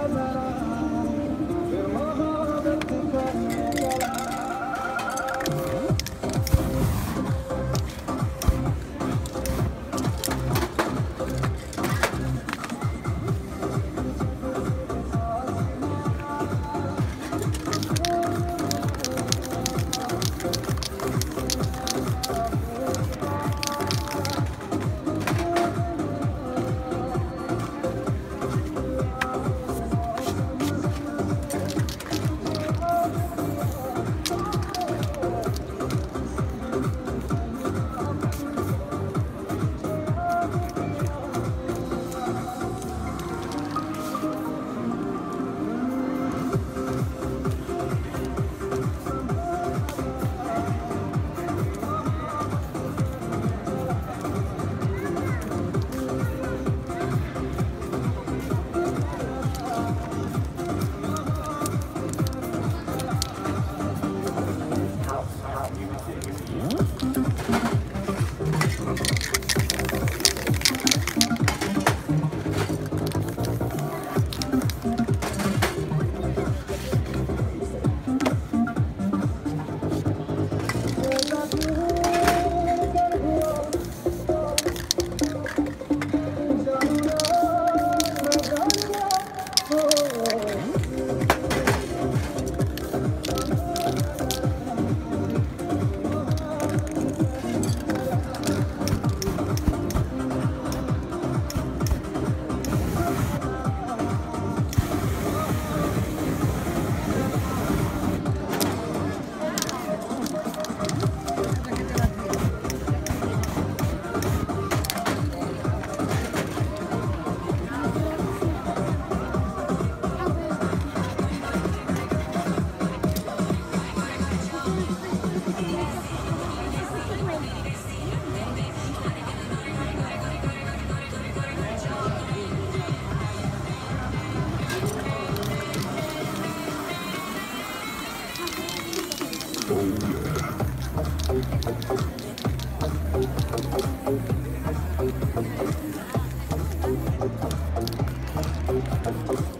Amen. Thank you.